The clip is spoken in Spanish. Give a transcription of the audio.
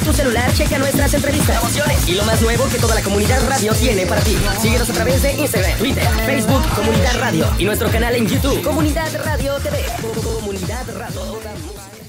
tu celular, checa nuestras entrevistas, promociones y lo más nuevo que toda la comunidad radio tiene para ti. Síguenos a través de Instagram, Twitter, Facebook, Comunidad Radio y nuestro canal en YouTube, Comunidad Radio TV. Comunidad Radio.